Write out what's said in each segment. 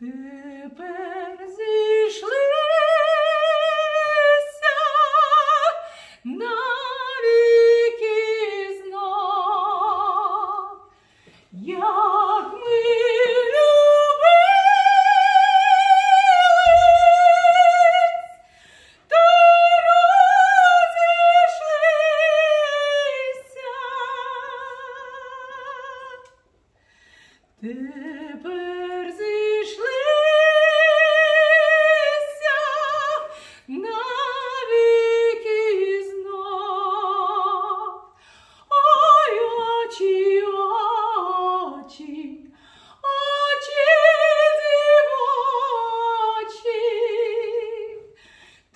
Тепер зійшлися навіки знов, як ми любились, то розійшлися. Тепер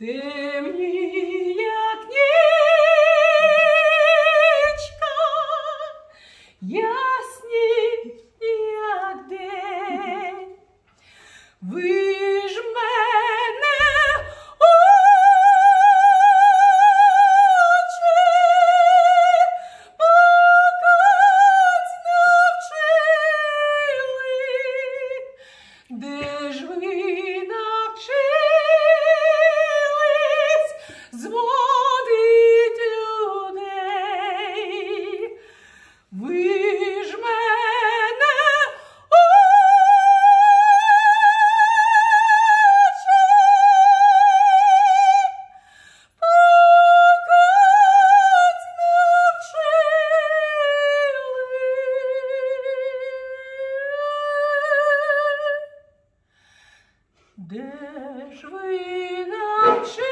темні, як нічка. Я Де ж ви навчили?